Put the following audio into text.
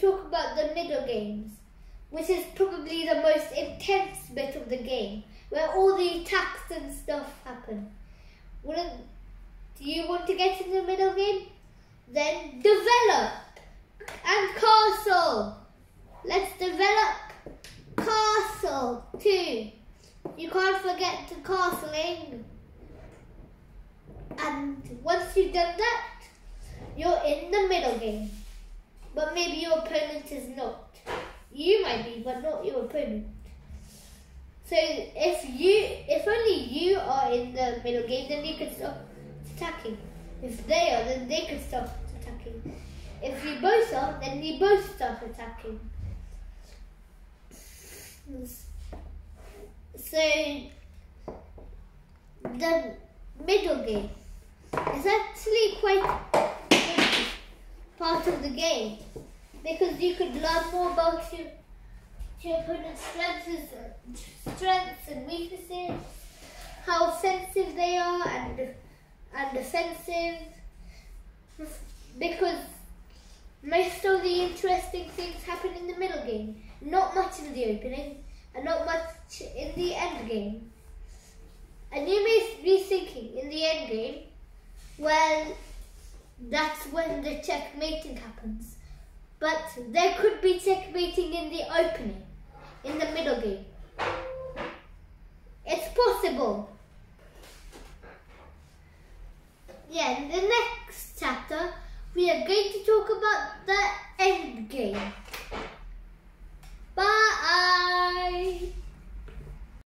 talk about the middle games, which is probably the most intense bit of the game, where all the attacks and stuff happen. Wouldn't do you want to get in the middle game? Then develop and castle. Let's develop castle too. You can't forget the castling. And once you've done that, you're in the middle game. But maybe your opponent is not. You might be, but not your opponent. So if you, if only you are in the middle game, then you can stop attacking. If they are, then they can stop attacking. If you both are, then you both start attacking. So the middle game is actually quite of the game because you could learn more about your, your opponent's strengths, and, strengths and weaknesses, how offensive they are and and defensive because most of the interesting things happen in the middle game, not much in the opening and not much in the end game. And you may be thinking in the end game, well, that's when the checkmating happens. But there could be checkmating in the opening, in the middle game. It's possible. Yeah, in the next chapter, we are going to talk about the